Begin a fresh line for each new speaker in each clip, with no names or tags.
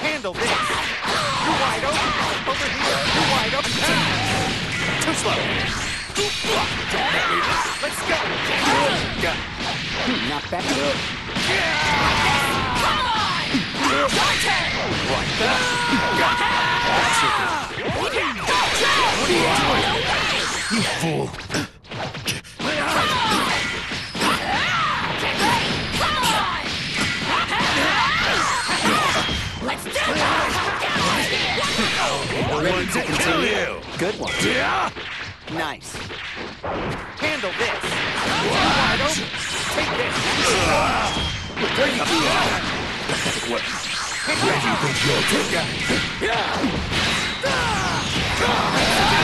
Handle this. You're wide open. Over here. You're wide open. Too slow.
Let's go.
Not bad.
Come on. Your turn. That's it. You fool.
Ready to continue? Good one.
Yeah.
Nice.
Handle this! Take this!
You. What? Where do you think you're?
Kidding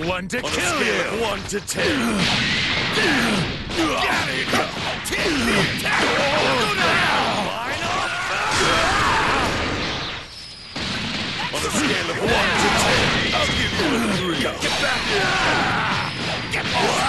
the one to
On a
kill
scale
you!
of
one to ten. Get it! Take the attack! Go to hell! On a scale of one to ten, I'll give you a three. Get back! Get lost!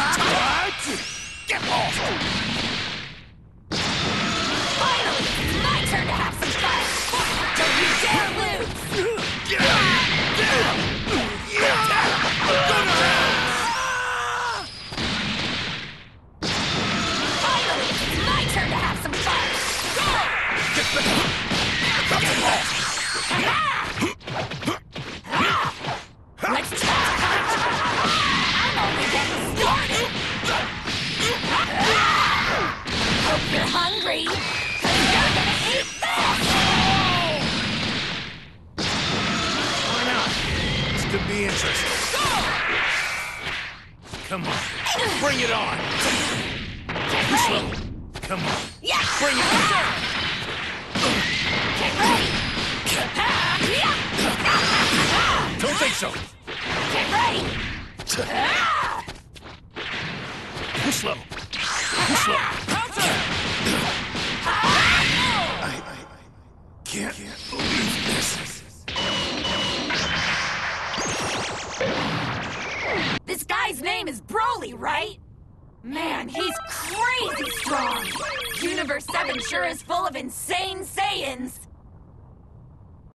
This
could. Come on. Bring it on.
Ready!
Come on.
Yeah!
Bring it on.
Get ready!
Don't think so.
Get ready!
Slow. Slow. I, I can't believe
name is Broly, right? Man, he's crazy strong! Universe 7 sure is full of insane Saiyans!